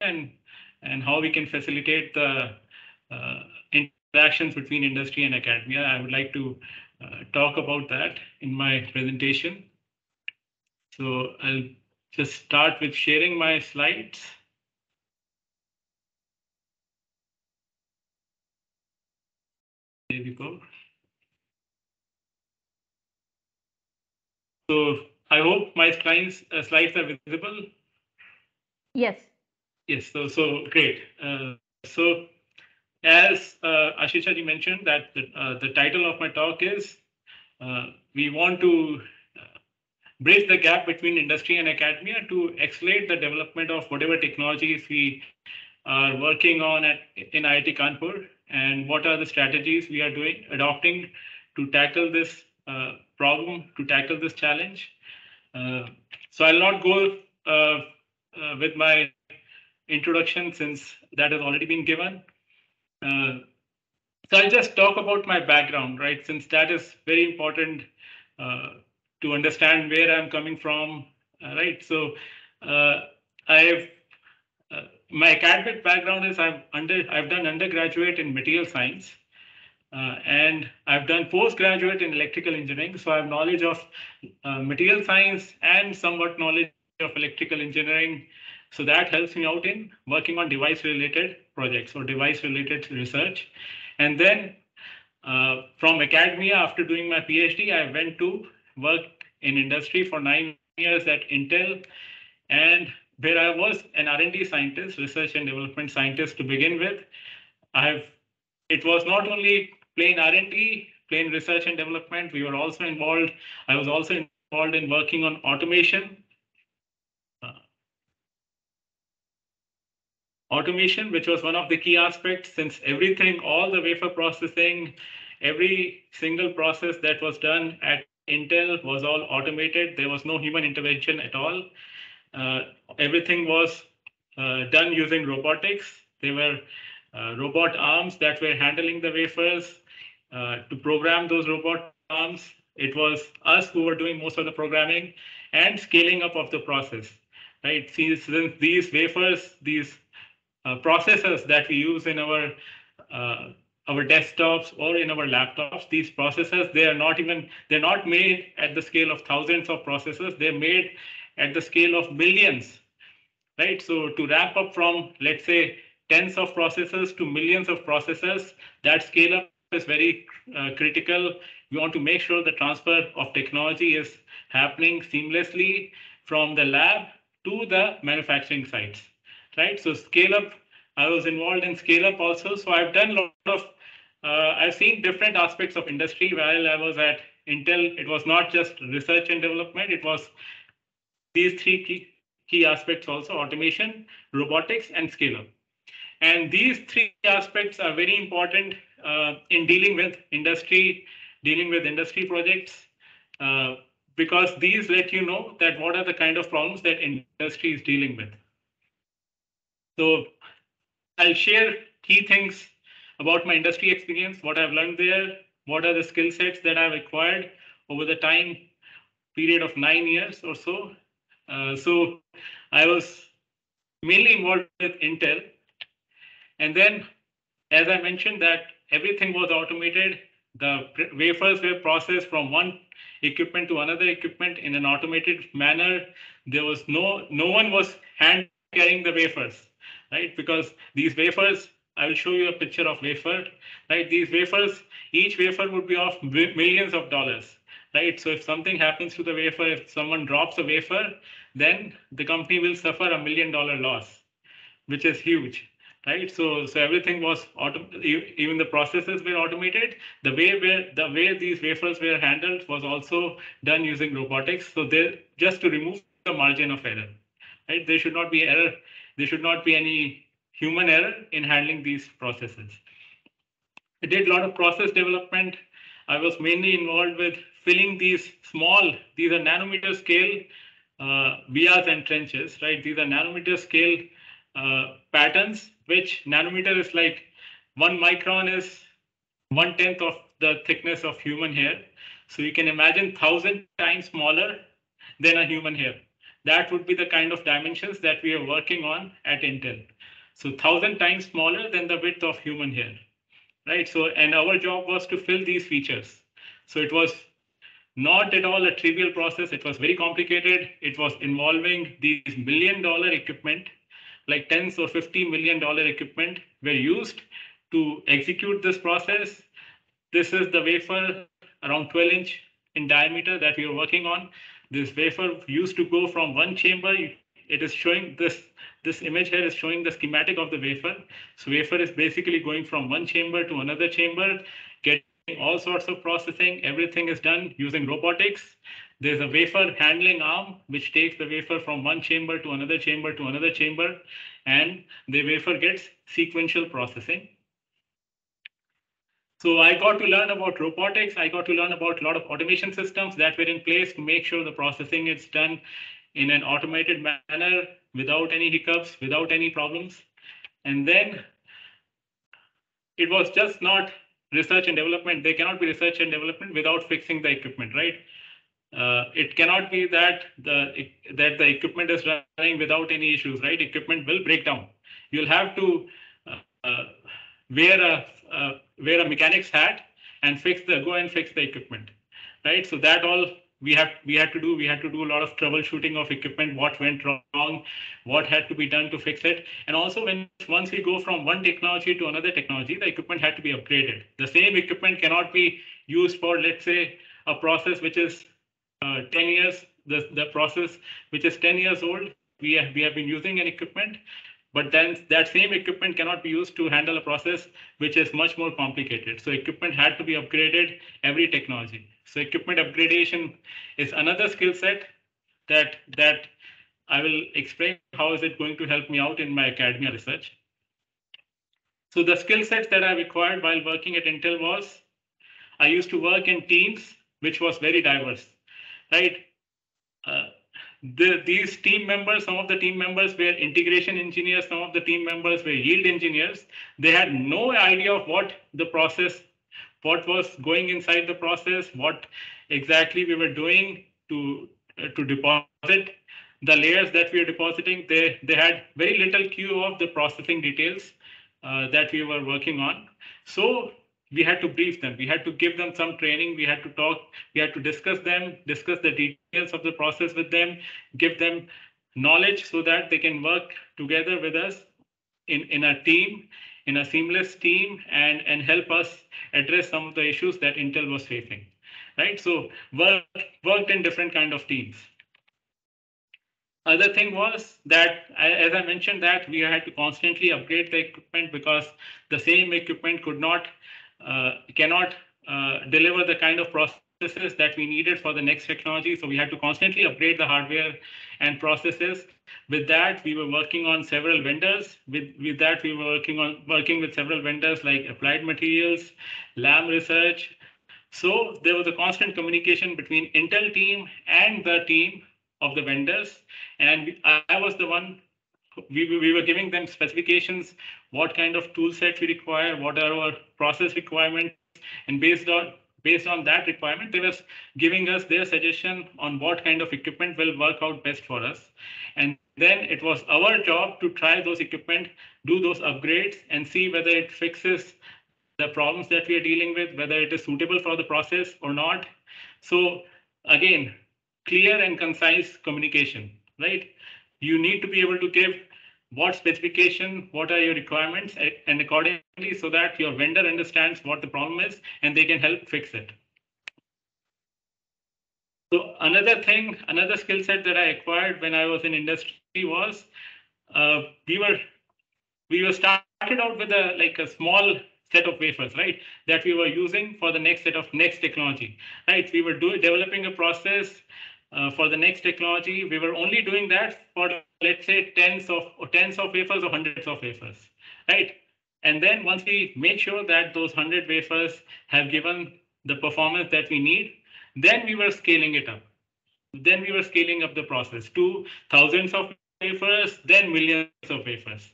and and how we can facilitate the uh, interactions between industry and academia. I would like to uh, talk about that in my presentation. So I'll just start with sharing my slides. There we go. So I hope my slides uh, slides are visible. Yes. Yes. So so great. Uh, so as uh, Ashisha mentioned, that the, uh, the title of my talk is uh, we want to uh, bridge the gap between industry and academia to accelerate the development of whatever technologies we are working on at in IIT Kanpur and what are the strategies we are doing adopting to tackle this uh, problem to tackle this challenge. Uh, so I'll not go uh, uh, with my introduction since that has already been given. Uh, so I'll just talk about my background, right? Since that is very important uh, to understand where I'm coming from, right? So I've my academic background is I've under I've done undergraduate in material science. Uh, and I've done postgraduate in electrical engineering, so I have knowledge of uh, material science and somewhat knowledge of electrical engineering. So that helps me out in working on device-related projects or device-related research. And then uh, from academia, after doing my PhD, I went to work in industry for nine years at Intel, and where I was an R&D scientist, research and development scientist to begin with. I have it was not only plain R&D, plain research and development. We were also involved. I was also involved in working on automation. Uh, automation, which was one of the key aspects, since everything, all the wafer processing, every single process that was done at Intel was all automated. There was no human intervention at all. Uh, everything was uh, done using robotics. They were uh, robot arms that were handling the wafers. Uh, to program those robot arms, it was us who were doing most of the programming and scaling up of the process. Right? Since these wafers, these uh, processors that we use in our uh, our desktops or in our laptops, these processors, they are not even, they're not made at the scale of thousands of processors. They're made at the scale of millions, right? So to ramp up from, let's say, tens of processors to millions of processors. That scale up is very uh, critical. We want to make sure the transfer of technology is happening seamlessly from the lab to the manufacturing sites, right? So scale up, I was involved in scale up also. So I've done a lot of, uh, I've seen different aspects of industry while I was at Intel. It was not just research and development. It was these three key, key aspects also, automation, robotics, and scale up. And these three aspects are very important uh, in dealing with industry, dealing with industry projects, uh, because these let you know that what are the kind of problems that industry is dealing with. So I'll share key things about my industry experience, what I've learned there, what are the skill sets that I've acquired over the time period of nine years or so. Uh, so I was mainly involved with Intel and then, as I mentioned, that everything was automated. The wafers were processed from one equipment to another equipment in an automated manner. There was no no one was hand carrying the wafers, right? Because these wafers, I will show you a picture of wafer, right? These wafers, each wafer would be of millions of dollars, right? So if something happens to the wafer, if someone drops a wafer, then the company will suffer a million dollar loss, which is huge right? So, so everything was auto, even the processes were automated. The way where the way these wafers were handled was also done using robotics. So they just to remove the margin of error, right? There should not be error. There should not be any human error in handling these processes. I did a lot of process development. I was mainly involved with filling these small, these are nanometer scale uh, vias and trenches, right? These are nanometer scale uh, patterns which nanometer is like one micron is one tenth of the thickness of human hair. So you can imagine thousand times smaller than a human hair. That would be the kind of dimensions that we are working on at Intel. So 1000 times smaller than the width of human hair, right? So, and our job was to fill these features. So it was not at all a trivial process. It was very complicated. It was involving these million dollar equipment, like tens or 50 million dollar equipment were used to execute this process. This is the wafer around 12 inch in diameter that we are working on. This wafer used to go from one chamber. It is showing this, this image here is showing the schematic of the wafer. So wafer is basically going from one chamber to another chamber, getting all sorts of processing. Everything is done using robotics. There's a wafer handling arm, which takes the wafer from one chamber to another chamber to another chamber, and the wafer gets sequential processing. So I got to learn about robotics. I got to learn about a lot of automation systems that were in place to make sure the processing is done in an automated manner without any hiccups, without any problems. And then it was just not research and development. There cannot be research and development without fixing the equipment, right? Uh, it cannot be that the that the equipment is running without any issues, right? Equipment will break down. You'll have to uh, uh, wear a uh, wear a mechanic's hat and fix the go and fix the equipment, right? So that all we have we had to do we had to do a lot of troubleshooting of equipment what went wrong what had to be done to fix it. And also when once we go from one technology to another technology the equipment had to be upgraded. The same equipment cannot be used for let's say a process which is uh, 10 years the the process which is 10 years old. We have, we have been using an equipment but then that same equipment cannot be used to handle a process which is much more complicated. So equipment had to be upgraded every technology. So equipment upgradation is another skill set that that I will explain how is it going to help me out in my academia research. So the skill sets that I required while working at Intel was I used to work in teams which was very diverse, right? Uh, the, these team members, some of the team members were integration engineers, some of the team members were yield engineers. They had no idea of what the process, what was going inside the process, what exactly we were doing to uh, to deposit the layers that we are depositing. They they had very little cue of the processing details uh, that we were working on. So we had to brief them. We had to give them some training. We had to talk. We had to discuss them discuss the details of the process with them give them knowledge so that they can work together with us in in a team in a seamless team and and help us address some of the issues that intel was facing right? So work worked in different kind of teams. Other thing was that as i mentioned that we had to constantly upgrade the equipment because the same equipment could not cannot uh, deliver the kind of processes that we needed for the next technology. So we had to constantly upgrade the hardware and processes. With that, we were working on several vendors. With, with that, we were working on working with several vendors like Applied Materials, Lam Research. So there was a constant communication between Intel team and the team of the vendors. And I was the one we, we were giving them specifications, what kind of tool set we require, what are our process requirements, and based on based on that requirement, they were giving us their suggestion on what kind of equipment will work out best for us. And then it was our job to try those equipment, do those upgrades, and see whether it fixes the problems that we are dealing with, whether it is suitable for the process or not. So again, clear and concise communication, right? You need to be able to give what specification, what are your requirements, and accordingly, so that your vendor understands what the problem is and they can help fix it. So another thing, another skill set that I acquired when I was in industry was uh, we were we were started out with a like a small set of wafers, right? That we were using for the next set of next technology, right? We were doing developing a process uh, for the next technology, we were only doing that for let's say tens of or tens of wafers or hundreds of wafers, right? And then once we make sure that those hundred wafers have given the performance that we need, then we were scaling it up. Then we were scaling up the process to thousands of wafers, then millions of wafers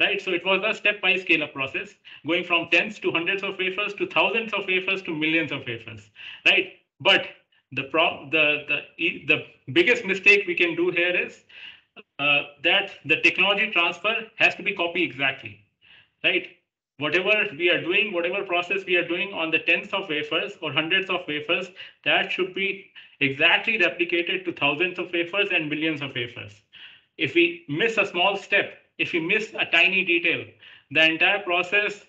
right? So it was a step-by scale-up process, going from tens to hundreds of wafers to thousands of wafers to millions of wafers, right? But the pro the the the biggest mistake we can do here is uh, that the technology transfer has to be copy exactly, right? Whatever we are doing, whatever process we are doing on the tens of wafers or hundreds of wafers, that should be exactly replicated to thousands of wafers and millions of wafers. If we miss a small step, if we miss a tiny detail, the entire process,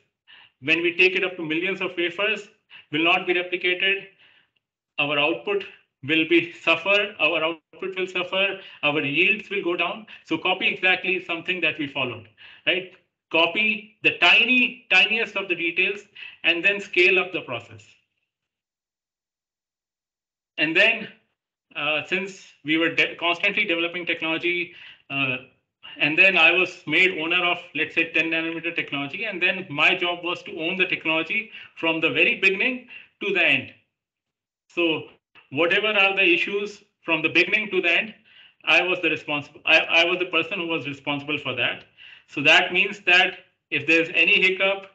when we take it up to millions of wafers, will not be replicated. Our output will be suffer, our output will suffer, our yields will go down. So copy exactly is something that we followed, right? Copy the tiny, tiniest of the details and then scale up the process. And then uh, since we were de constantly developing technology, uh, and then I was made owner of, let's say, 10 nanometer technology. And then my job was to own the technology from the very beginning to the end. So whatever are the issues from the beginning to the end, I was the responsible. I, I was the person who was responsible for that. So that means that if there's any hiccup,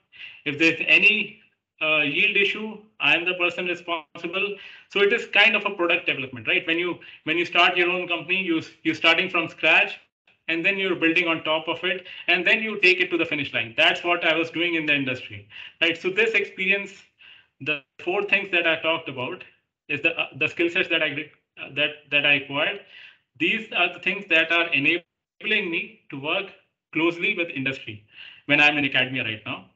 if there's any uh, yield issue, I am the person responsible. So it is kind of a product development, right? When you when you start your own company, you you're starting from scratch, and then you're building on top of it, and then you take it to the finish line. That's what I was doing in the industry, right? So this experience, the four things that I talked about, is the uh, the skill sets that I uh, that that I acquired. These are the things that are enabling me to work closely with industry when I'm in academia right now.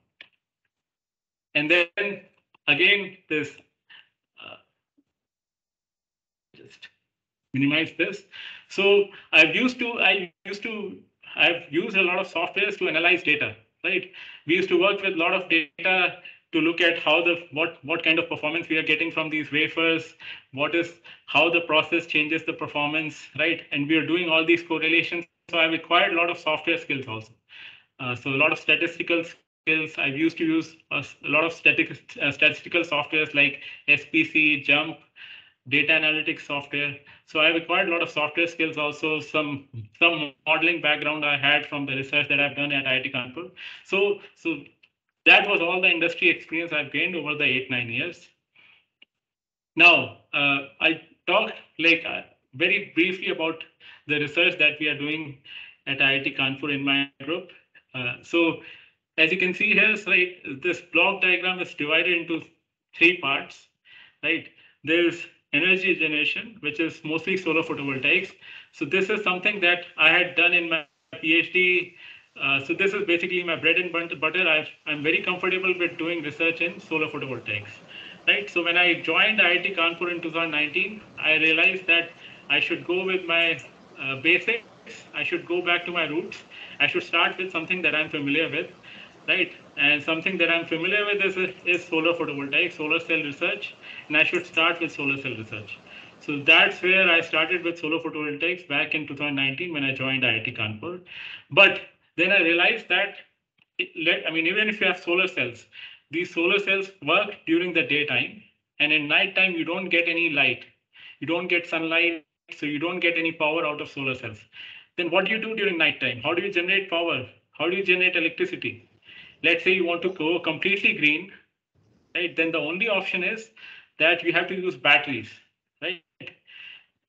And then again, this uh, just minimize this. So I've used to I used to I've used a lot of softwares to analyze data. Right? We used to work with a lot of data to look at how the what what kind of performance we are getting from these wafers what is how the process changes the performance right? And we are doing all these correlations. So i've acquired a lot of software skills also. Uh, so a lot of statistical skills. I've used to use a, a lot of static, uh, statistical softwares like spc JMP data analytics software. So i've acquired a lot of software skills also. Some some modeling background i had from the research that i've done at iit kanpur. So so that was all the industry experience I've gained over the eight, nine years. Now, uh, I talked like uh, very briefly about the research that we are doing at IIT Kanpur in my group. Uh, so as you can see here, right, this block diagram is divided into three parts, right? There's energy generation, which is mostly solar photovoltaics. So this is something that I had done in my PhD uh, so this is basically my bread and butter. i am very comfortable with doing research in solar photovoltaics, right? So when I joined IIT Kanpur in 2019, I realized that I should go with my uh, basics. I should go back to my roots. I should start with something that I'm familiar with, right? And something that I'm familiar with is, is solar photovoltaics, solar cell research, and I should start with solar cell research. So that's where I started with solar photovoltaics back in 2019 when I joined IIT Kanpur. But then I realized that, it, I mean, even if you have solar cells, these solar cells work during the daytime, and in nighttime you don't get any light, you don't get sunlight, so you don't get any power out of solar cells. Then what do you do during nighttime? How do you generate power? How do you generate electricity? Let's say you want to go completely green, right? Then the only option is that you have to use batteries?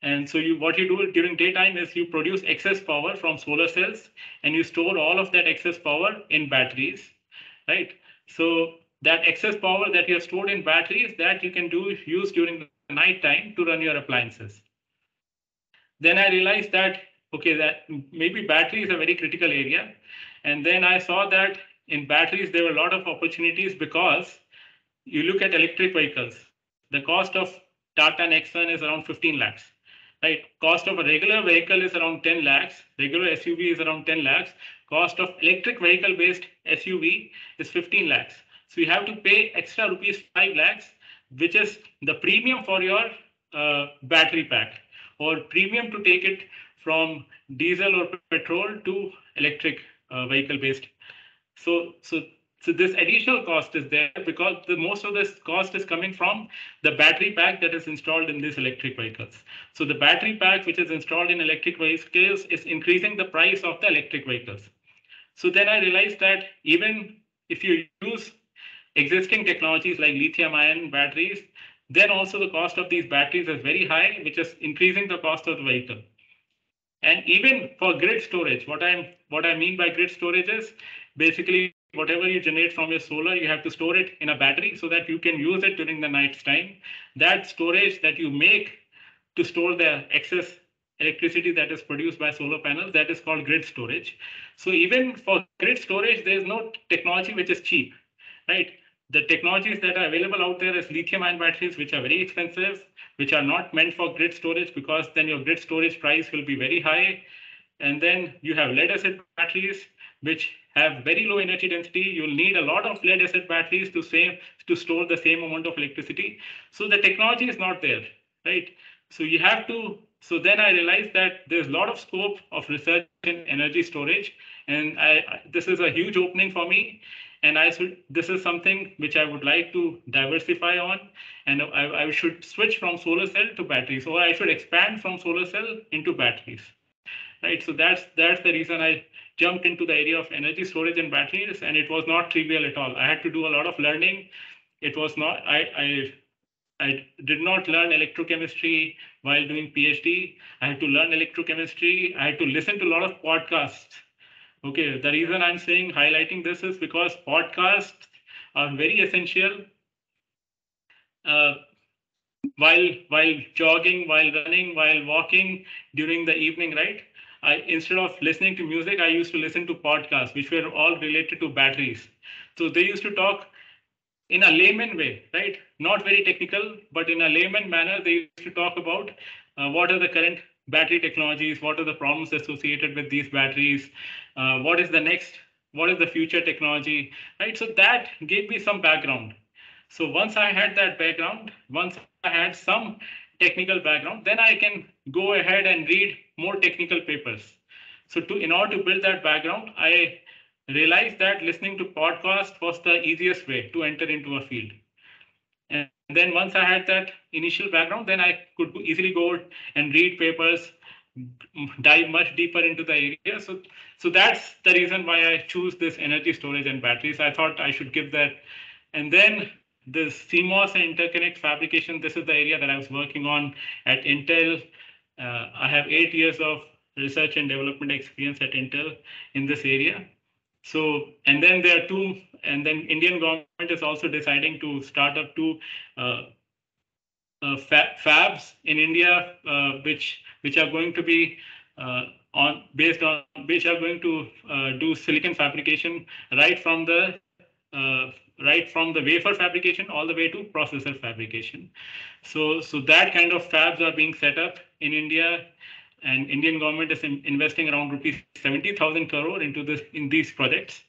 And so you, what you do during daytime is you produce excess power from solar cells and you store all of that excess power in batteries, right? So that excess power that you have stored in batteries that you can do use during the night time to run your appliances. Then I realized that, okay, that maybe battery is a very critical area. And then I saw that in batteries, there were a lot of opportunities because you look at electric vehicles. The cost of Tata Nexon is around 15 lakhs right? Cost of a regular vehicle is around 10 lakhs. Regular SUV is around 10 lakhs. Cost of electric vehicle based SUV is 15 lakhs. So you have to pay extra rupees 5 lakhs, which is the premium for your uh, battery pack or premium to take it from diesel or petrol to electric uh, vehicle based. So, so so this additional cost is there because the most of this cost is coming from the battery pack that is installed in these electric vehicles. So the battery pack which is installed in electric vehicles is increasing the price of the electric vehicles. So then I realized that even if you use existing technologies like lithium ion batteries, then also the cost of these batteries is very high, which is increasing the cost of the vehicle. And even for grid storage, what I'm what I mean by grid storage is basically whatever you generate from your solar, you have to store it in a battery so that you can use it during the night's time. That storage that you make to store the excess electricity that is produced by solar panels, that is called grid storage. So even for grid storage, there's no technology which is cheap, right? The technologies that are available out there is lithium ion batteries, which are very expensive, which are not meant for grid storage because then your grid storage price will be very high. And then you have lead acid batteries, which have very low energy density. You'll need a lot of lead acid batteries to save to store the same amount of electricity. So the technology is not there, right? So you have to. So then I realized that there's a lot of scope of research in energy storage, and I, this is a huge opening for me. And I should. This is something which I would like to diversify on, and I, I should switch from solar cell to batteries, or I should expand from solar cell into batteries, right? So that's that's the reason I jumped into the area of energy storage and batteries, and it was not trivial at all. I had to do a lot of learning. It was not, I, I, I did not learn electrochemistry while doing PhD. I had to learn electrochemistry. I had to listen to a lot of podcasts. Okay, the reason I'm saying highlighting this is because podcasts are very essential. Uh, while while jogging, while running, while walking during the evening, right? I, instead of listening to music, I used to listen to podcasts, which were all related to batteries. So they used to talk in a layman way, right? Not very technical, but in a layman manner, they used to talk about uh, what are the current battery technologies, what are the problems associated with these batteries, uh, what is the next, what is the future technology, right? So that gave me some background. So once I had that background, once I had some technical background, then I can go ahead and read more technical papers. So to in order to build that background, I realized that listening to podcast was the easiest way to enter into a field. And then once I had that initial background, then I could easily go and read papers, dive much deeper into the area. So, so that's the reason why I choose this energy storage and batteries. I thought I should give that. And then this CMOS and interconnect fabrication, this is the area that I was working on at Intel. Uh, I have eight years of research and development experience at Intel in this area. So, and then there are two, and then Indian government is also deciding to start up two uh, uh, fabs in India, uh, which which are going to be uh, on based on which are going to uh, do silicon fabrication right from the right from the wafer fabrication all the way to processor fabrication. So, so that kind of fabs are being set up in India, and Indian government is in, investing around rupees 70,000 crore into this in these projects.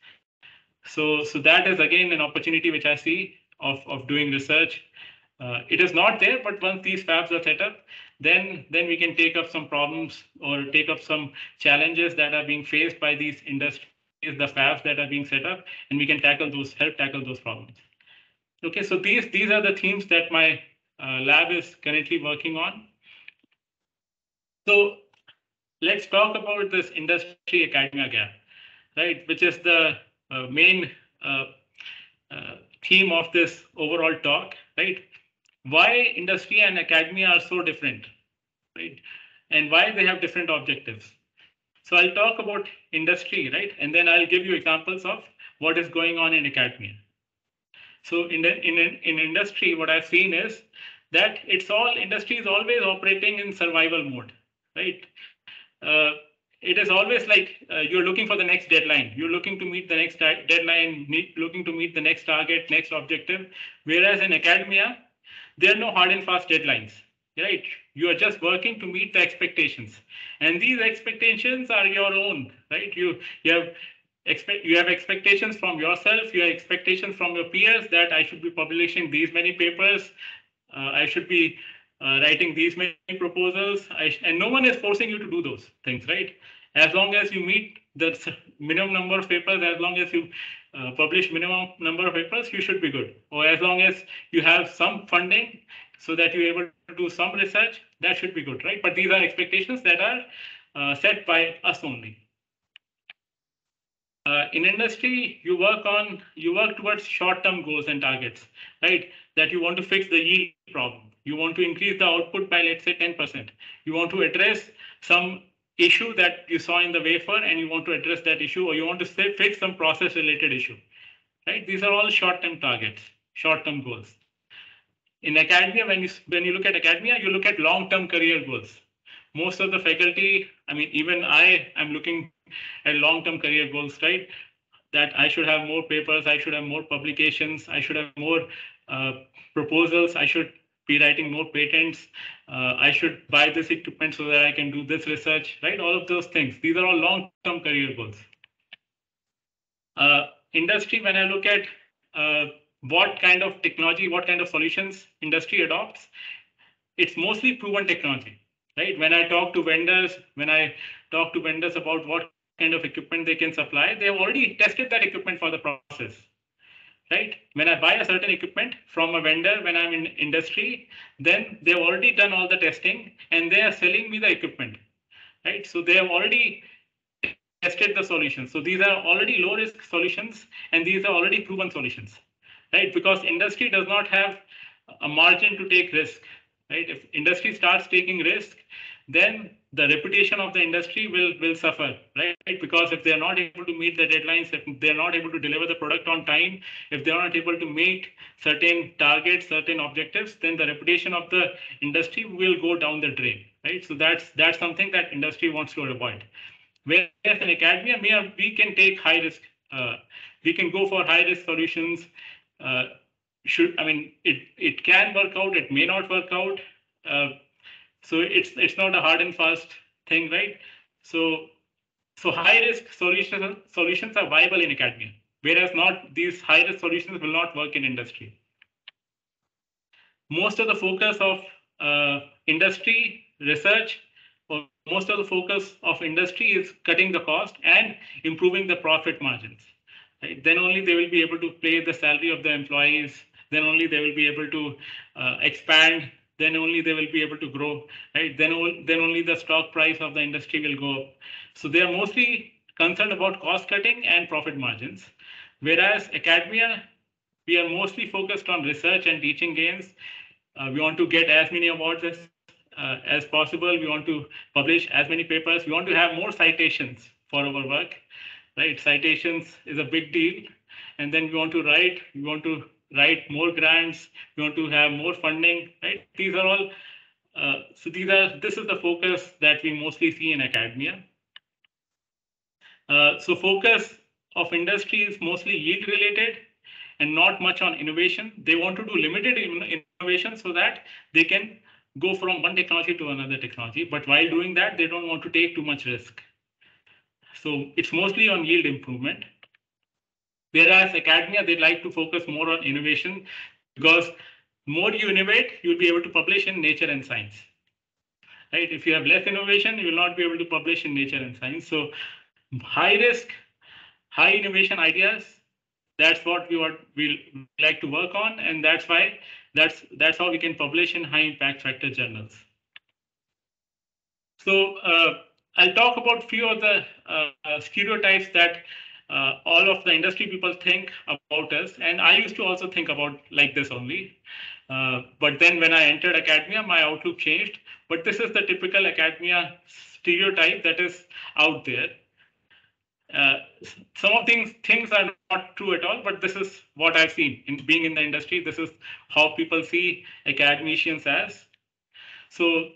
So, so that is again an opportunity which I see of, of doing research. Uh, it is not there, but once these fabs are set up, then then we can take up some problems or take up some challenges that are being faced by these industries the fabs that are being set up, and we can tackle those, help tackle those problems. Okay, so these these are the themes that my uh, lab is currently working on. So let's talk about this industry academia gap, right? Which is the uh, main uh, uh theme of this overall talk, right? Why industry and academia are so different, right? And why they have different objectives. So I'll talk about industry, right? And then I'll give you examples of what is going on in academia. So in the, in, in industry, what I've seen is that it's all industry is always operating in survival mode, right? Uh, it is always like uh, you're looking for the next deadline. You're looking to meet the next deadline, looking to meet the next target, next objective. Whereas in academia, there are no hard and fast deadlines right? You are just working to meet the expectations, and these expectations are your own, right? You you have expect you have expectations from yourself, you have expectations from your peers that I should be publishing these many papers, uh, I should be uh, writing these many proposals, and no one is forcing you to do those things, right? As long as you meet the minimum number of papers, as long as you uh, publish minimum number of papers, you should be good. Or as long as you have some funding so that you're able to do some research, that should be good, right? But these are expectations that are uh, set by us only. Uh, in industry, you work on you work towards short-term goals and targets, right? that you want to fix the yield problem. You want to increase the output by, let's say, 10%. You want to address some issue that you saw in the wafer and you want to address that issue, or you want to say, fix some process related issue, right? These are all short-term targets, short-term goals. In academia, when you, when you look at academia, you look at long-term career goals. Most of the faculty, I mean, even I am looking at long-term career goals, right? That I should have more papers, I should have more publications, I should have more uh, proposals, I should be writing more patents. Uh, I should buy this equipment so that I can do this research, right? All of those things. These are all long-term career goals. Uh, industry, when I look at uh, what kind of technology, what kind of solutions industry adopts, it's mostly proven technology, right? When I talk to vendors, when I talk to vendors about what kind of equipment they can supply, they have already tested that equipment for the process right? When I buy a certain equipment from a vendor when I'm in industry, then they've already done all the testing and they are selling me the equipment, right? So they have already tested the solutions. So these are already low risk solutions and these are already proven solutions, right? Because industry does not have a margin to take risk, right? If industry starts taking risk, then the reputation of the industry will will suffer right because if they are not able to meet the deadlines if they are not able to deliver the product on time if they are not able to meet certain targets certain objectives then the reputation of the industry will go down the drain right so that's that's something that industry wants to avoid whereas in academia we, are, we can take high risk uh, we can go for high risk solutions uh, should i mean it it can work out it may not work out uh, so it's it's not a hard and fast thing, right? So so high risk solutions solutions are viable in academia, whereas not these high risk solutions will not work in industry. Most of the focus of uh, industry research or most of the focus of industry is cutting the cost and improving the profit margins. Then only they will be able to pay the salary of the employees. Then only they will be able to uh, expand then only they will be able to grow, right? Then, then only the stock price of the industry will go up. So they are mostly concerned about cost cutting and profit margins. Whereas academia, we are mostly focused on research and teaching gains. Uh, we want to get as many awards as, uh, as possible. We want to publish as many papers. We want to have more citations for our work, right? Citations is a big deal. And then we want to write, we want to write more grants, we want to have more funding, right? These are all, uh, so these are, this is the focus that we mostly see in academia. Uh, so focus of industry is mostly yield related and not much on innovation. They want to do limited innovation so that they can go from one technology to another technology. But while doing that, they don't want to take too much risk. So it's mostly on yield improvement. Whereas academia, they like to focus more on innovation because more you innovate, you'll be able to publish in nature and science. Right? If you have less innovation, you will not be able to publish in nature and science. So high risk, high innovation ideas, that's what we want we like to work on. And that's why that's that's how we can publish in high impact factor journals. So uh, I'll talk about few of the uh, stereotypes that uh, all of the industry people think about us. And I used to also think about like this only. Uh, but then when I entered academia, my outlook changed. But this is the typical academia stereotype that is out there. Uh, some of these things are not true at all, but this is what I've seen in being in the industry. This is how people see academicians as. So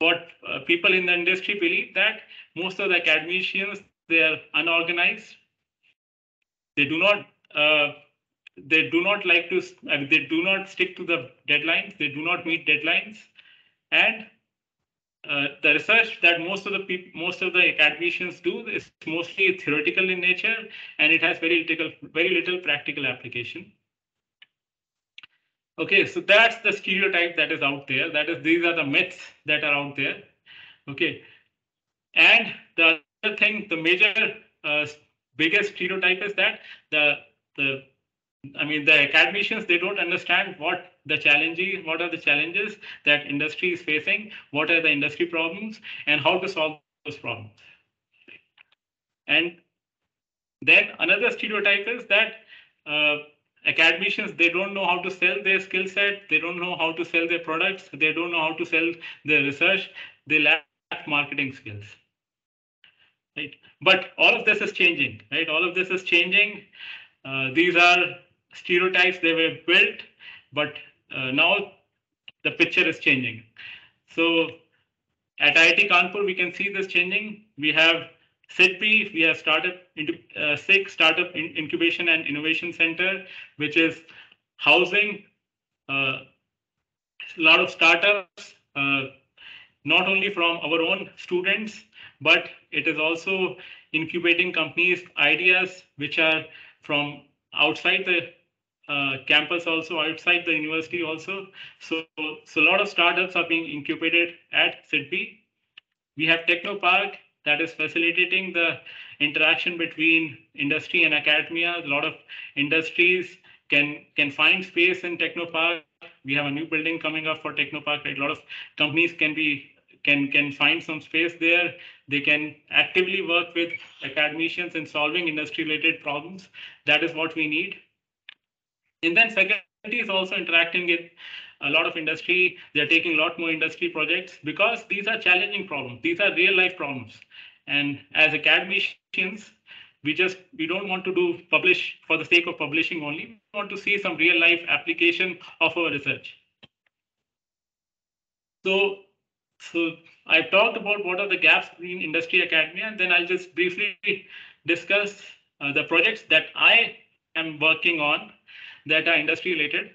what uh, people in the industry believe that most of the academicians, they are unorganized, they do not uh, they do not like to they do not stick to the deadlines. They do not meet deadlines. And uh, the research that most of the people most of the academicians do is mostly theoretical in nature and it has very little very little practical application okay so that's the stereotype that is out there. That is these are the myths that are out there. Okay. And the other thing the major uh, biggest stereotype is that the the I mean the academicians they don't understand what the challenges what are the challenges that industry is facing, what are the industry problems, and how to solve those problems. And then another stereotype is that uh, academicians they don't know how to sell their skill set. They don't know how to sell their products. They don't know how to sell their research. They lack marketing skills right? But all of this is changing right? All of this is changing. Uh, these are stereotypes. They were built but uh, now the picture is changing. So at IIT Kanpur we can see this changing. We have SIDBI, we have started into uh, SIG Startup in Incubation and Innovation Center, which is housing uh, a lot of startups, uh, not only from our own students, but it is also incubating companies' ideas which are from outside the uh, campus also outside the university also so so a lot of startups are being incubated at SIDBI. We have Technopark, that is facilitating the interaction between industry and academia. A lot of industries can can find space in Technopark. We have a new building coming up for Technopark. Right? A lot of companies can be can can find some space there. They can actively work with academicians in solving industry-related problems. That is what we need. And then faculty is also interacting with a lot of industry. They're taking a lot more industry projects because these are challenging problems. These are real life problems. And as academicians, we just we don't want to do publish for the sake of publishing only. We want to see some real life application of our research. So, so I've talked about what are the gaps between industry academia, and then I'll just briefly discuss uh, the projects that I am working on that are industry related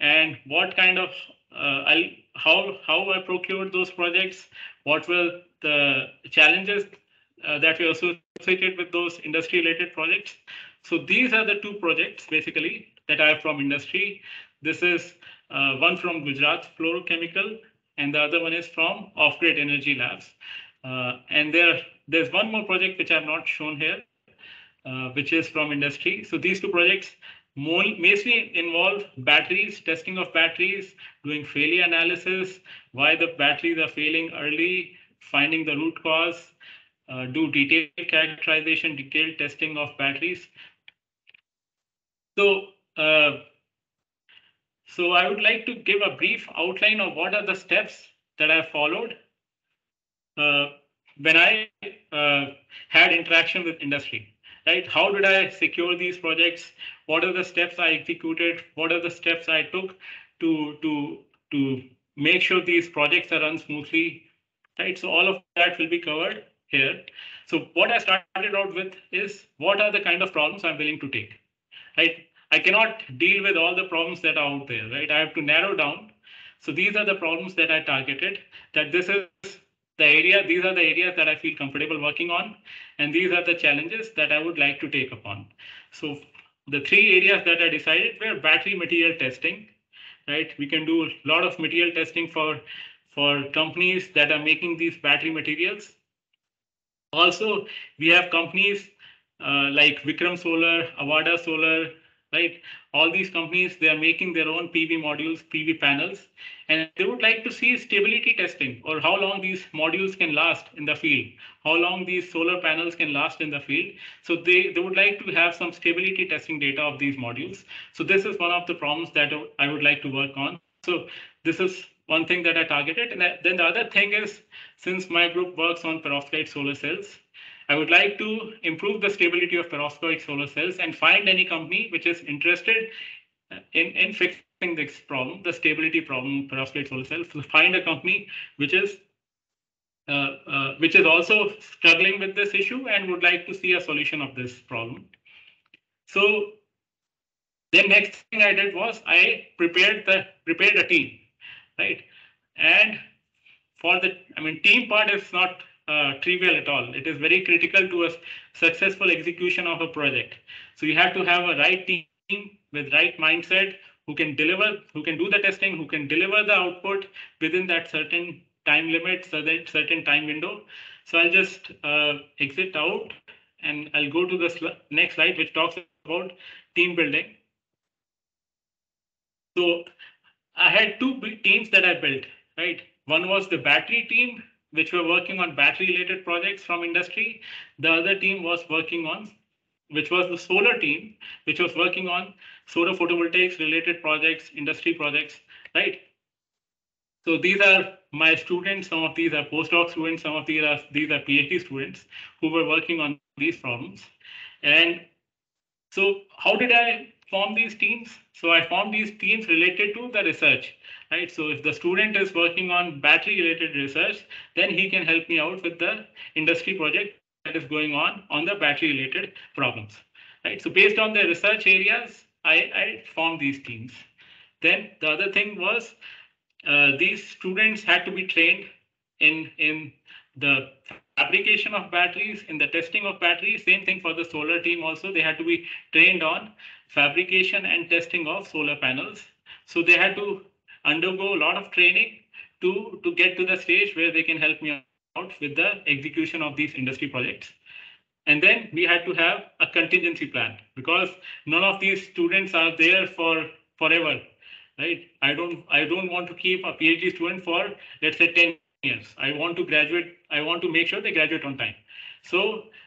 and what kind of uh, how how I procured those projects, what were the challenges uh, that were associated with those industry related projects. So these are the two projects basically that I have from industry. This is uh, one from Gujarat Fluorochemical and the other one is from Off Grid Energy Labs. Uh, and there there's one more project which I have not shown here, uh, which is from industry. So these two projects mostly involve batteries, testing of batteries, doing failure analysis, why the batteries are failing early, finding the root cause, uh, do detailed characterization, detailed testing of batteries. So, uh, so I would like to give a brief outline of what are the steps that I followed uh, when I uh, had interaction with industry right? How did I secure these projects? What are the steps I executed? What are the steps I took to to to make sure these projects are run smoothly, right? So all of that will be covered here. So what I started out with is what are the kind of problems I'm willing to take, right? I cannot deal with all the problems that are out there, right? I have to narrow down. So these are the problems that I targeted, that this is the area, these are the areas that I feel comfortable working on, and these are the challenges that I would like to take upon. So the three areas that I decided were battery material testing, right? We can do a lot of material testing for, for companies that are making these battery materials. Also, we have companies uh, like Vikram Solar, Avaada Solar, right? All these companies, they are making their own PV modules, PV panels, and they would like to see stability testing or how long these modules can last in the field, how long these solar panels can last in the field. So they, they would like to have some stability testing data of these modules. So this is one of the problems that I would like to work on. So this is one thing that I targeted. And then the other thing is, since my group works on perovskite solar cells, I would like to improve the stability of perovskite solar cells and find any company which is interested in, in fixing this problem, the stability problem, perovskite solar cells. So find a company which is uh, uh, which is also struggling with this issue and would like to see a solution of this problem. So the next thing I did was I prepared the prepared a team, right? And for the I mean team part is not uh, trivial at all. It is very critical to a successful execution of a project. So you have to have a right team with right mindset who can deliver, who can do the testing, who can deliver the output within that certain time limit, so that certain time window. So I'll just uh, exit out and I'll go to the sl next slide, which talks about team building. So I had two big teams that I built, right? One was the battery team, which were working on battery related projects from industry. The other team was working on which was the solar team, which was working on solar photovoltaics related projects, industry projects, right? So these are my students. Some of these are postdoc students. Some of these are these are PhD students who were working on these problems. And so how did I form these teams? So I formed these teams related to the research, right? So if the student is working on battery related research, then he can help me out with the industry project that is going on on the battery related problems, right? So based on the research areas, I, I formed these teams. Then the other thing was uh, these students had to be trained in, in the fabrication of batteries, in the testing of batteries. Same thing for the solar team also. They had to be trained on fabrication and testing of solar panels. So they had to undergo a lot of training to, to get to the stage where they can help me out with the execution of these industry projects. And then we had to have a contingency plan because none of these students are there for forever, right? I don't I don't want to keep a PhD student for let's say 10 years. I want to graduate. I want to make sure they graduate on time. So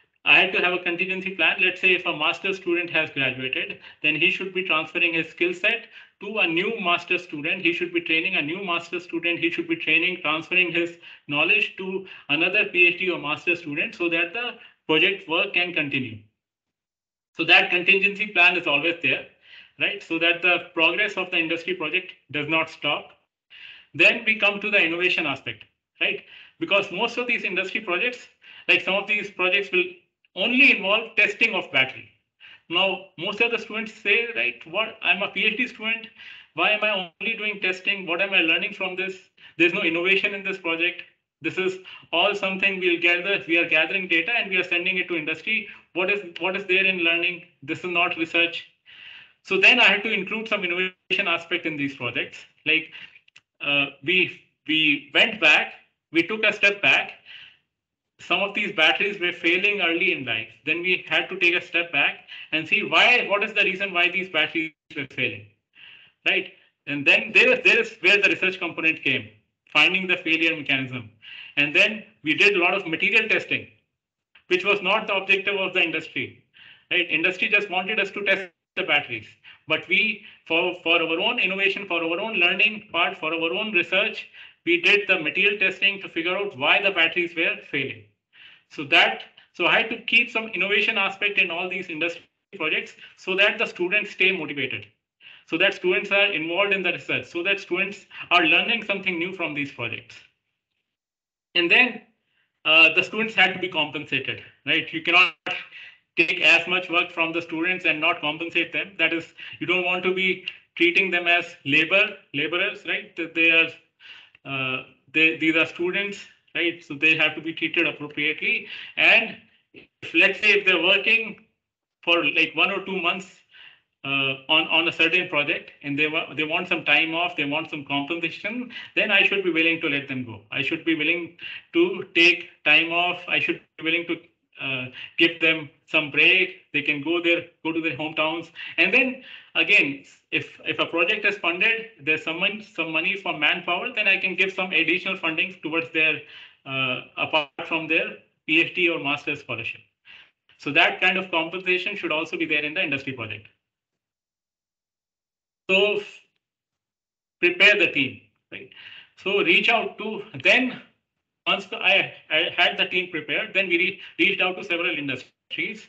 I had to have a contingency plan. Let's say if a master student has graduated, then he should be transferring his skill set to a new master student. He should be training a new master student. He should be training, transferring his knowledge to another PhD or master student so that the project work can continue. So that contingency plan is always there, right? So that the progress of the industry project does not stop. Then we come to the innovation aspect, right? Because most of these industry projects, like some of these projects will only involve testing of battery. Now, most of the students say, right, what I'm a PhD student. Why am I only doing testing? What am I learning from this? There's no innovation in this project. This is all something we'll gather. We are gathering data and we are sending it to industry. What is what is there in learning? This is not research. So then I had to include some innovation aspect in these projects. Like uh, we we went back, we took a step back, some of these batteries were failing early in life. Then we had to take a step back and see why, what is the reason why these batteries were failing, right? And then there is, there is where the research component came, finding the failure mechanism. And then we did a lot of material testing, which was not the objective of the industry, right? Industry just wanted us to test the batteries. But we, for, for our own innovation, for our own learning part, for our own research, we did the material testing to figure out why the batteries were failing. So that so I had to keep some innovation aspect in all these industry projects so that the students stay motivated. So that students are involved in the research, so that students are learning something new from these projects. And then uh, the students had to be compensated, right? You cannot take as much work from the students and not compensate them. That is, you don't want to be treating them as labor laborers, right? They are uh, they, these are students right? So they have to be treated appropriately. And if, let's say if they're working for like one or two months uh, on on a certain project and they wa- they want some time off, they want some compensation, then I should be willing to let them go. I should be willing to take time off. I should be willing to uh, give them some break. They can go there, go to their hometowns, and then again, if if a project is funded, there's someone some money for manpower, then I can give some additional funding towards their uh, apart from their PhD or master's scholarship. So that kind of compensation should also be there in the industry project. So prepare the team, right? So reach out to then once I, I had the team prepared, then we re reached out to several industries.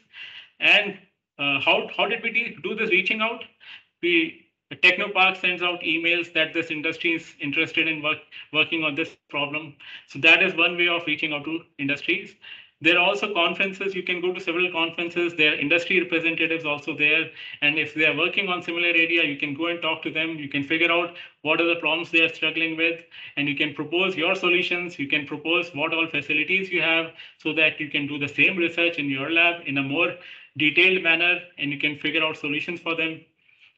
And uh, how, how did we do this reaching out? We Technopark sends out emails that this industry is interested in work, working on this problem. So that is one way of reaching out to industries. There are also conferences. You can go to several conferences. There are industry representatives also there. And if they are working on similar area, you can go and talk to them. You can figure out what are the problems they are struggling with. And you can propose your solutions. You can propose what all facilities you have so that you can do the same research in your lab in a more detailed manner. And you can figure out solutions for them.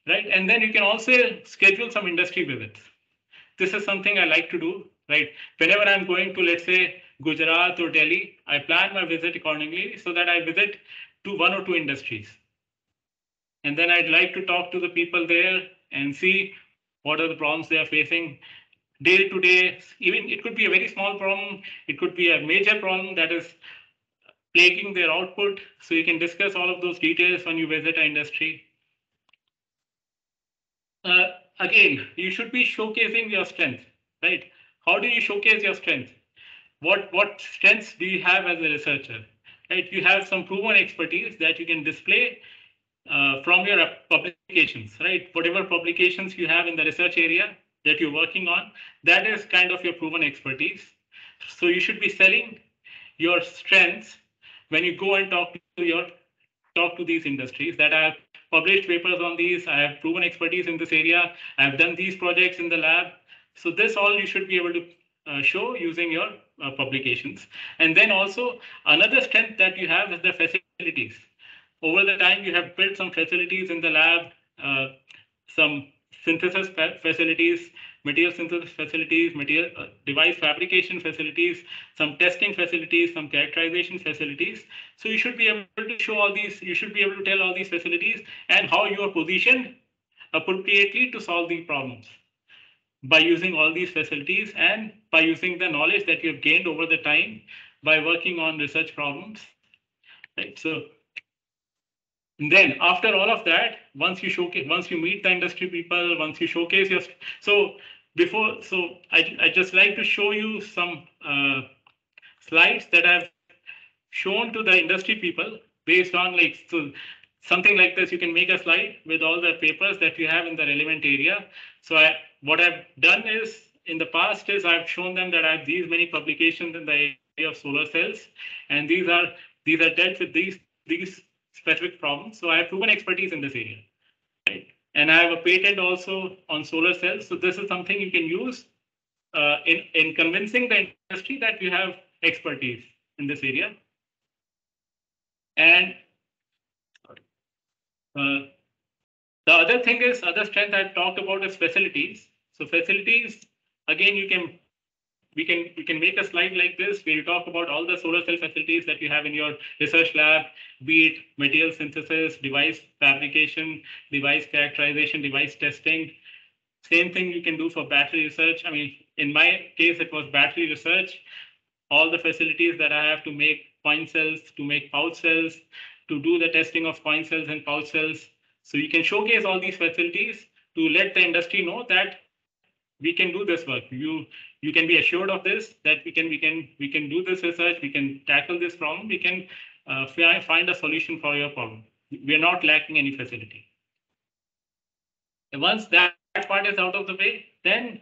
Right. And then you can also schedule some industry visits. This is something I like to do. Right. Whenever I'm going to, let's say, Gujarat or Delhi, I plan my visit accordingly so that I visit to one or two industries. And then I'd like to talk to the people there and see what are the problems they are facing day to day. Even it could be a very small problem, it could be a major problem that is plaguing their output. So you can discuss all of those details when you visit an industry. Uh, again, you should be showcasing your strength, right? How do you showcase your strength? What, what strengths do you have as a researcher? Right? You have some proven expertise that you can display uh, from your publications, right? Whatever publications you have in the research area that you're working on, that is kind of your proven expertise. So you should be selling your strengths when you go and talk to your talk to these industries that I have published papers on these, I have proven expertise in this area, I have done these projects in the lab. So this all you should be able to uh, show using your publications. And then also another strength that you have is the facilities. Over the time, you have built some facilities in the lab, uh, some synthesis facilities, material synthesis facilities, material uh, device fabrication facilities, some testing facilities, some characterization facilities. So you should be able to show all these, you should be able to tell all these facilities and how you are positioned appropriately to solve these problems by using all these facilities and by using the knowledge that you have gained over the time by working on research problems. Right. So then after all of that, once you showcase, once you meet the industry people, once you showcase your, so before, so I, I just like to show you some uh, slides that I've shown to the industry people based on like, so something like this, you can make a slide with all the papers that you have in the relevant area. So I, what I've done is in the past is I've shown them that I have these many publications in the area of solar cells, and these are these are dealt with these these specific problems. So I have proven expertise in this area, right? And I have a patent also on solar cells. So this is something you can use uh, in, in convincing the industry that you have expertise in this area. And uh, the other thing is, other strength I talked about is facilities. So facilities, again, you can we can we can make a slide like this where you talk about all the solar cell facilities that you have in your research lab, be it material synthesis, device fabrication, device characterization, device testing. Same thing you can do for battery research. I mean, in my case, it was battery research. All the facilities that I have to make coin cells, to make pouch cells, to do the testing of coin cells and pouch cells. So you can showcase all these facilities to let the industry know that we can do this work. You you can be assured of this that we can we can we can do this research. We can tackle this problem. We can uh, find a solution for your problem. We are not lacking any facility. And once that, part is out of the way, then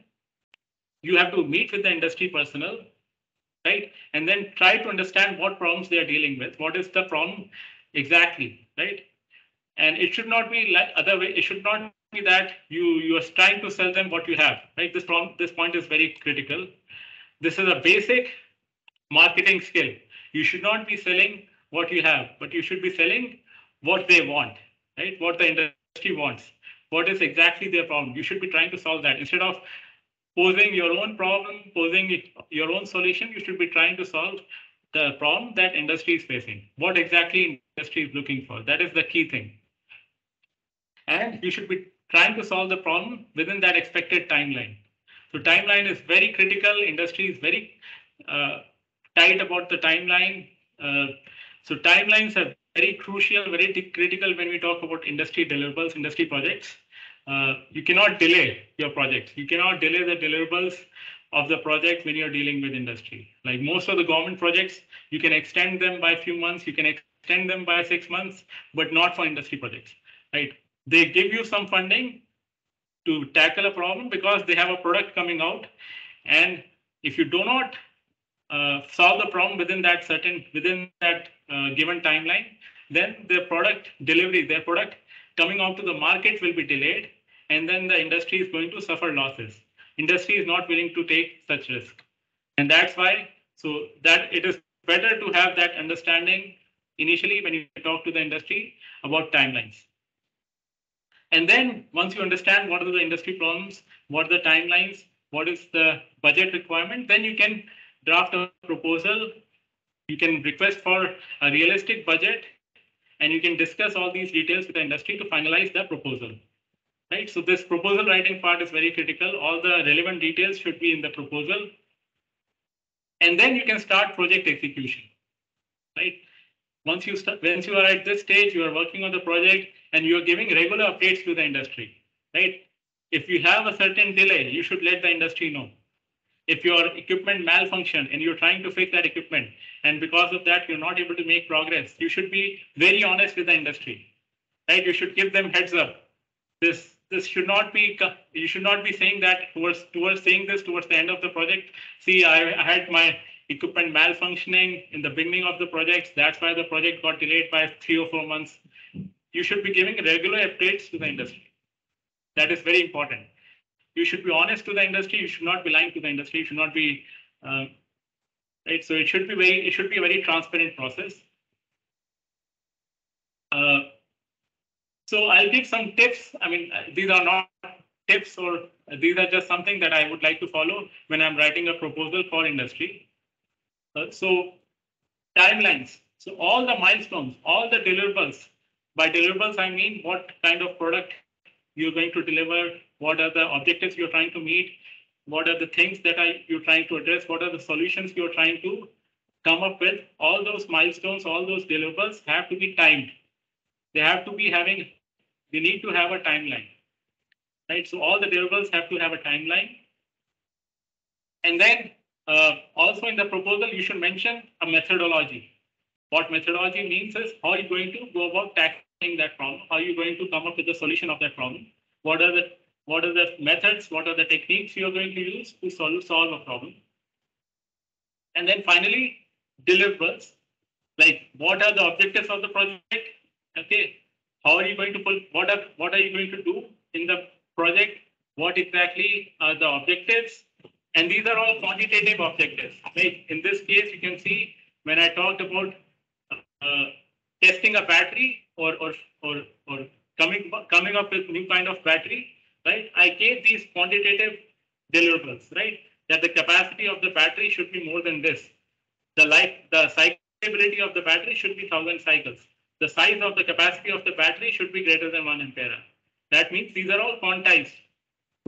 you have to meet with the industry personnel, right? And then try to understand what problems they are dealing with. What is the problem exactly, right? And it should not be like other way. It should not that you you are trying to sell them what you have, right? This problem, this point is very critical. This is a basic marketing skill. You should not be selling what you have, but you should be selling what they want, right? What the industry wants. What is exactly their problem? You should be trying to solve that instead of posing your own problem, posing it, your own solution. You should be trying to solve the problem that industry is facing. What exactly industry is looking for? That is the key thing. And you should be trying to solve the problem within that expected timeline. So timeline is very critical. Industry is very uh, tight about the timeline. Uh, so timelines are very crucial, very critical when we talk about industry deliverables, industry projects. Uh, you cannot delay your projects. You cannot delay the deliverables of the project when you're dealing with industry. Like most of the government projects, you can extend them by a few months, you can extend them by six months, but not for industry projects, right? They give you some funding to tackle a problem because they have a product coming out. And if you do not uh, solve the problem within that certain, within that uh, given timeline, then their product delivery, their product coming out to the market will be delayed. And then the industry is going to suffer losses. Industry is not willing to take such risk. And that's why, so that it is better to have that understanding initially when you talk to the industry about timelines. And then once you understand what are the industry problems, what are the timelines, what is the budget requirement, then you can draft a proposal. You can request for a realistic budget and you can discuss all these details with the industry to finalize the proposal. Right. So this proposal writing part is very critical. All the relevant details should be in the proposal. And then you can start project execution. Right. Once you once you are at this stage, you are working on the project and you are giving regular updates to the industry, right? If you have a certain delay, you should let the industry know. If your equipment malfunction and you're trying to fix that equipment, and because of that, you're not able to make progress, you should be very honest with the industry, right? You should give them heads up. This this should not be you should not be saying that towards towards saying this towards the end of the project. See, I, I had my equipment malfunctioning in the beginning of the project. That's why the project got delayed by three or four months. You should be giving regular updates to the industry. That is very important. You should be honest to the industry. You should not be lying to the industry. You should not be uh, right. So it should be very it should be a very transparent process. Uh, so I'll give some tips. I mean, uh, these are not tips or these are just something that I would like to follow when I'm writing a proposal for industry. Uh, so timelines. So all the milestones, all the deliverables. By deliverables, I mean what kind of product you're going to deliver, what are the objectives you're trying to meet, what are the things that are you're trying to address, what are the solutions you're trying to come up with. All those milestones, all those deliverables have to be timed. They have to be having, they need to have a timeline. Right. So all the deliverables have to have a timeline. And then uh, also in the proposal, you should mention a methodology. What methodology means is how are you going to go about tackling that problem? How are you going to come up with the solution of that problem? What are the what are the methods? What are the techniques you are going to use to solve, solve a problem? And then finally, deliverables. Like what are the objectives of the project? Okay. How are you going to pull what are what are you going to do in the project? What exactly are the objectives? And these are all quantitative objectives. Right? In this case, you can see when I talked about uh, testing a battery or, or, or, or coming, coming up with new kind of battery, right? I gave these quantitative deliverables, right? That the capacity of the battery should be more than this. The life, the cyclability of the battery should be thousand cycles. The size of the capacity of the battery should be greater than one ampere. That means these are all quantized.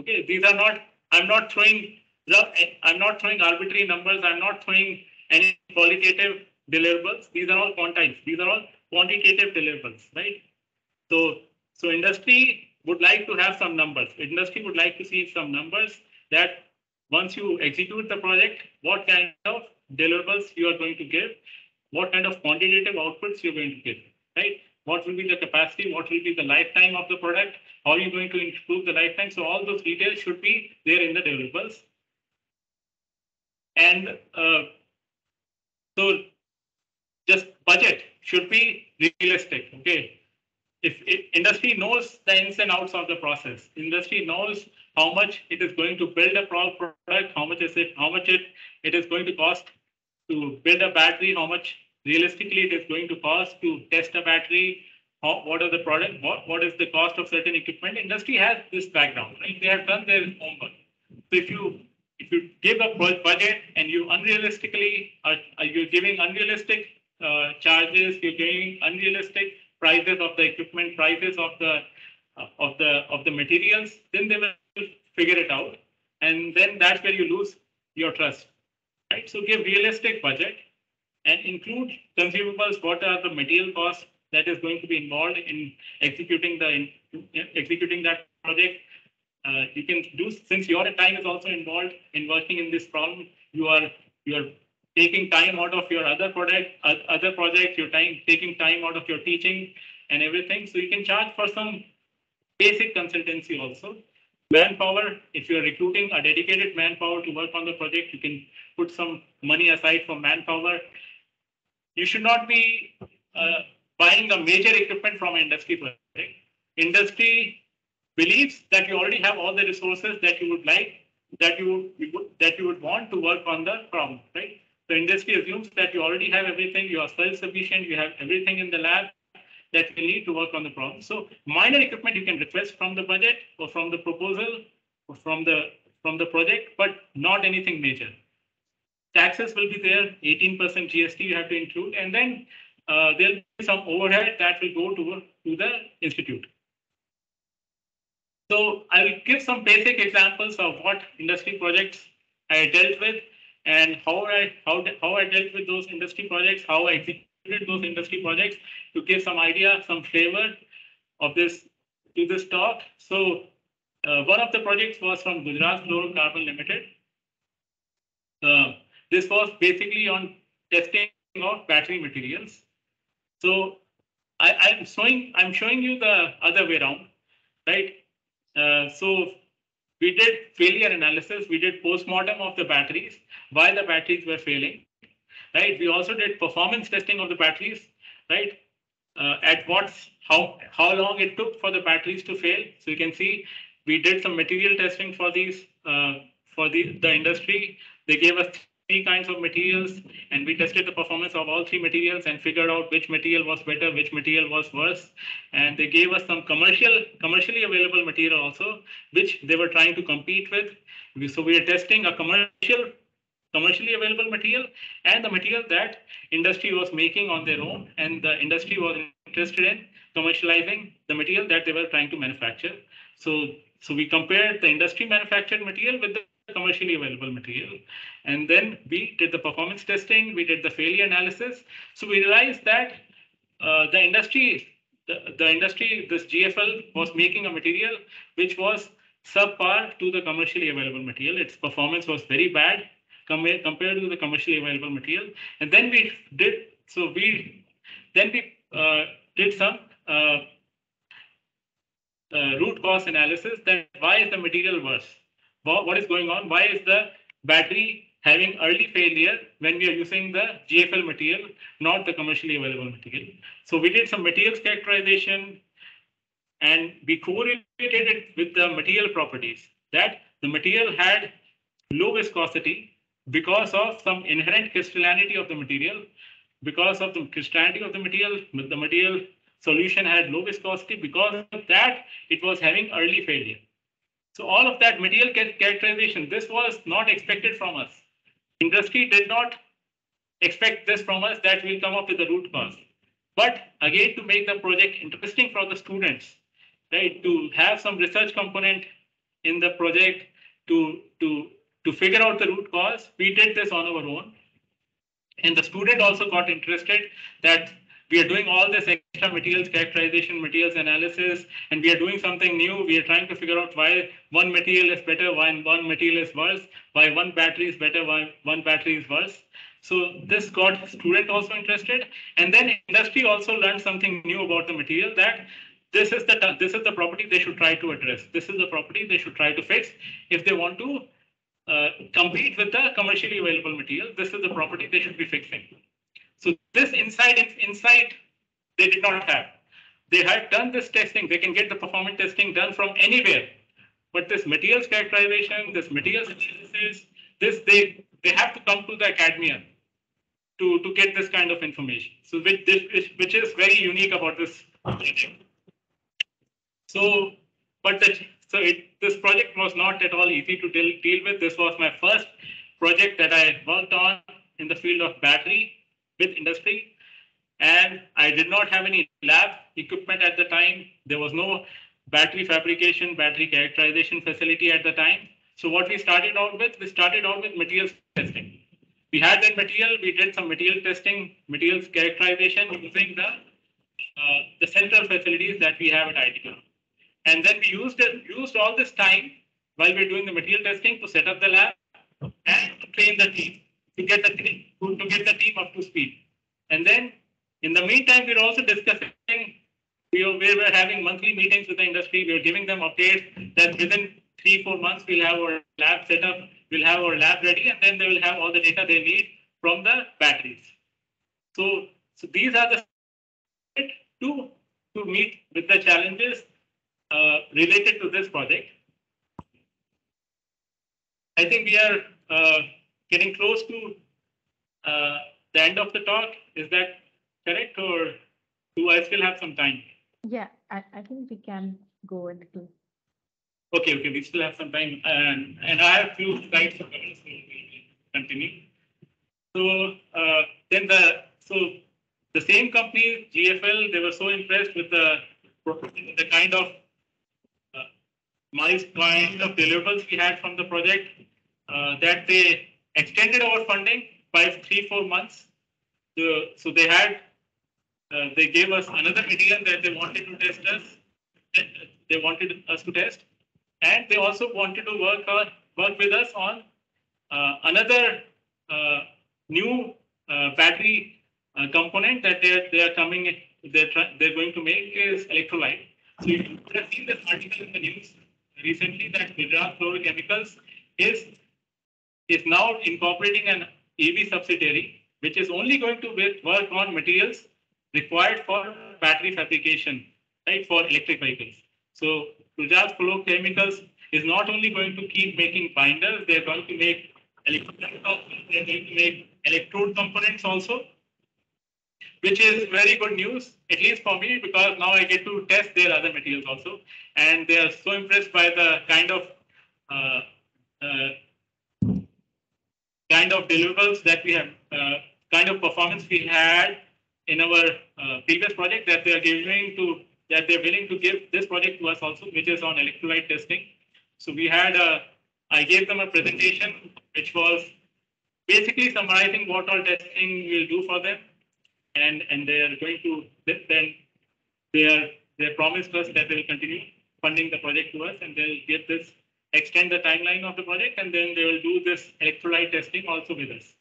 Okay, these are not, I'm not throwing I'm not throwing arbitrary numbers. I'm not throwing any qualitative deliverables. These are all quantized. These are all quantitative deliverables, right? So, so industry would like to have some numbers. Industry would like to see some numbers that once you execute the project, what kind of deliverables you are going to give, what kind of quantitative outputs you're going to give, right? What will be the capacity? What will be the lifetime of the product? How are you going to improve the lifetime? So all those details should be there in the deliverables. And uh, so just budget should be realistic. Okay. If, industry knows the ins and outs of the process, industry knows how much it is going to build a product, how much is it, how much it, it is going to cost to build a battery, how much realistically it is going to cost to test a battery, how, what are the product, what, what is the cost of certain equipment. Industry has this background, right? They have done their homework. So if you if you give a budget and you unrealistically are, are you giving unrealistic uh, charges, you're giving unrealistic prices of the equipment, prices of the uh, of the of the materials, then they will figure it out, and then that's where you lose your trust, right? So give realistic budget and include consumables. What are the material costs that is going to be involved in executing the in, executing that project? Uh, you can do since your time is also involved in working in this problem you are you are taking time out of your other product other projects you're time taking time out of your teaching and everything. So you can charge for some basic consultancy also. Manpower if you're recruiting a dedicated manpower to work on the project you can put some money aside for manpower. You should not be uh, buying a major equipment from industry project. Industry believes that you already have all the resources that you would like, that you, you would, that you would want to work on the problem, right? The industry assumes that you already have everything, you are self-sufficient, you have everything in the lab that you need to work on the problem. So minor equipment you can request from the budget or from the proposal or from the from the project, but not anything major. Taxes will be there, 18% GST you have to include, and then uh, there'll be some overhead that will go to, to the institute. So I will give some basic examples of what industry projects I dealt with and how I how how I dealt with those industry projects, how I executed those industry projects to give some idea, some flavor of this to this talk. So uh, one of the projects was from Gujarat Fluorocarbon Limited. Uh, this was basically on testing of battery materials. So I, am showing I'm showing you the other way around, right? Uh, so we did failure analysis. We did postmortem of the batteries, why the batteries were failing, right? We also did performance testing of the batteries, right? Uh, at what how how long it took for the batteries to fail. So you can see we did some material testing for these uh, for the the industry. They gave us three kinds of materials and we tested the performance of all three materials and figured out which material was better which material was worse. And they gave us some commercial commercially available material also which they were trying to compete with. So we are testing a commercial commercially available material and the material that industry was making on their own and the industry was interested in commercializing the material that they were trying to manufacture. So so we compared the industry manufactured material with the commercially available material. And then we did the performance testing, we did the failure analysis. So we realized that uh, the industry, the, the industry, this GFL was making a material which was subpar to the commercially available material. Its performance was very bad compared to the commercially available material. And then we did, so we, then we uh, did some uh, uh, root cause analysis that why is the material worse? What is going on? Why is the battery having early failure when we are using the GFL material, not the commercially available material? So we did some materials characterization and we correlated it with the material properties that the material had low viscosity because of some inherent crystallinity of the material. Because of the crystallinity of the material, the material solution had low viscosity. Because of that, it was having early failure. So all of that material characterization, this was not expected from us. Industry did not expect this from us that we'll come up with the root cause. But again, to make the project interesting for the students, right, to have some research component in the project to, to, to figure out the root cause, we did this on our own. And the student also got interested that we are doing all this materials characterization, materials analysis, and we are doing something new. We are trying to figure out why one material is better, why one material is worse, why one battery is better, why one battery is worse. So this got student also interested, and then industry also learned something new about the material that this is the this is the property they should try to address. This is the property they should try to fix if they want to uh, compete with the commercially available material. This is the property they should be fixing. So this insight, insight they did not have. They had done this testing. They can get the performance testing done from anywhere. But this materials characterization, this materials analysis, this they they have to come to the academia to to get this kind of information. So which this which is very unique about this project. So, but the, so it, this project was not at all easy to deal, deal with. This was my first project that I worked on in the field of battery with industry. And I did not have any lab equipment at the time. There was no battery fabrication, battery characterization facility at the time. So what we started out with, we started out with materials testing. We had that material, we did some material testing, materials characterization using the, uh, the central facilities that we have at IIT. And then we used, used all this time while we we're doing the material testing to set up the lab and to train the team to get the team to get the team up to speed. And then in the meantime, we are also discussing. We were, we were having monthly meetings with the industry. We were giving them updates that within three four months we'll have our lab set up, we'll have our lab ready, and then they will have all the data they need from the batteries. So so these are the to to meet with the challenges uh, related to this project. I think we are uh, getting close to uh, the end of the talk. Is that correct, or do I still have some time? Yeah, I, I think we can go a little. Okay, okay, we still have some time, and and I have few slides to cover, so we'll continue. So uh, then the so the same company GFL they were so impressed with the the kind of uh, my kind of deliverables we had from the project uh, that they extended our funding by three, four months. so they had uh, they gave us another material that they wanted to test us. They wanted us to test, and they also wanted to work on work with us on uh, another uh, new uh, battery uh, component that they are, they are coming. They're they're going to make is electrolyte. So you have seen this article in the news recently that Gujarat Fluorochemicals is is now incorporating an EV subsidiary, which is only going to work on materials required for battery fabrication, right, for electric vehicles. So Gujarat Fluorochemicals is not only going to keep making binders, they're going to make they're going to make electrode components also, which is very good news, at least for me, because now I get to test their other materials also. And they are so impressed by the kind of uh, uh, kind of deliverables that we have, uh, kind of performance we had in our uh, previous project that they are giving to, that they're willing to give this project to us also, which is on electrolyte testing. So we had a, I gave them a presentation which was basically summarizing what all testing we'll do for them. And, and they are going to, then they are, they promised us that they will continue funding the project to us and they'll get this, extend the timeline of the project and then they will do this electrolyte testing also with us.